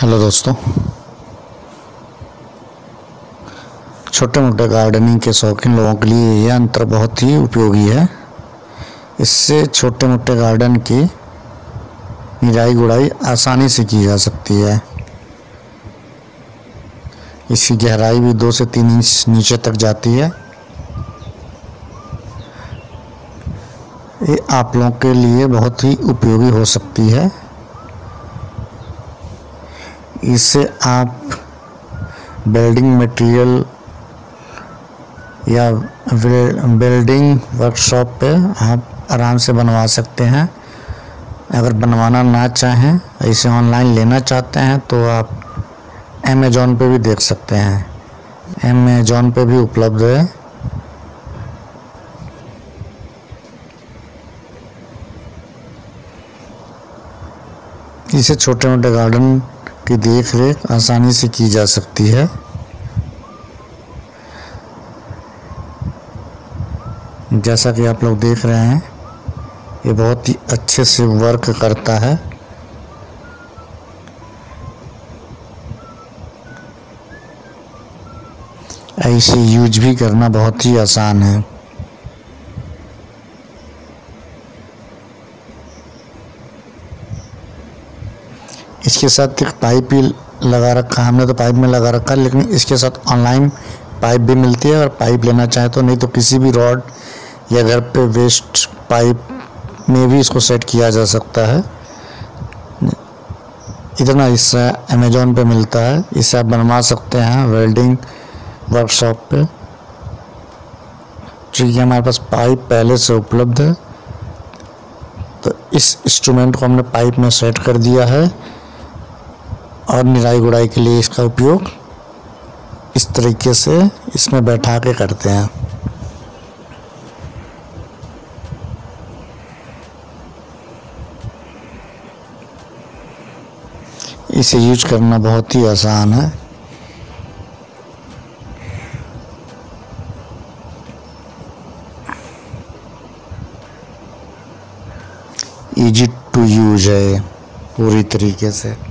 Hello दोस्तों। छोटे मोटे गार्डनिंग के शौकीन लोगों के लिए यह यंत्र बहुत ही उपयोगी है। इससे छोटे मोटे गार्डन की निराई गुड़ाई आसानी से की जा सकती है। इसकी गहराई भी दो से तीन इंच नीचे तक जाती है। ये आप लोगों के लिए बहुत ही उपयोगी हो सकती है। इससे आप बिल्डिंग मटेरियल या बिल्डिंग वर्कशॉप पे आप आराम से बनवा सकते हैं। अगर बनवाना ना चाहें, इसे ऑनलाइन लेना चाहते हैं तो आप अमेजोन पे भी देख सकते हैं। अमेजोन पे भी उपलब्ध है। इसे छोटे मोटे गार्डन की देख रेख आसानी से की जा सकती है। जैसा कि आप लोग देख रहे हैं, ये बहुत ही अच्छे से वर्क करता है। ऐसे यूज़ भी करना बहुत ही आसान है। इसके साथ एक पाइप ही लगा रखा है हमने तो पाइप में लगा रखा है लेकिन इसके साथ ऑनलाइन पाइप भी मिलती है, और पाइप लेना चाहे तो नहीं तो किसी भी रॉड या घर पे वेस्ट पाइप में भी इसको सेट किया जा सकता है। इतना हिस्सा अमेजोन पे मिलता है, इसे आप बनवा सकते हैं वेल्डिंग वर्कशॉप पे। क्योंकि हमारे पास पाइप पहले से उपलब्ध है। तो इस इंस्ट्रूमेंट को हमने पाइप में सेट कर दिया है। और निराई गुड़ाई के लिए इसका उपयोग इस तरीके से इसमें बैठा के करते हैं। इसे यूज़ करना बहुत ही आसान है। इजी टू यूज़ है, पूरी तरीके से।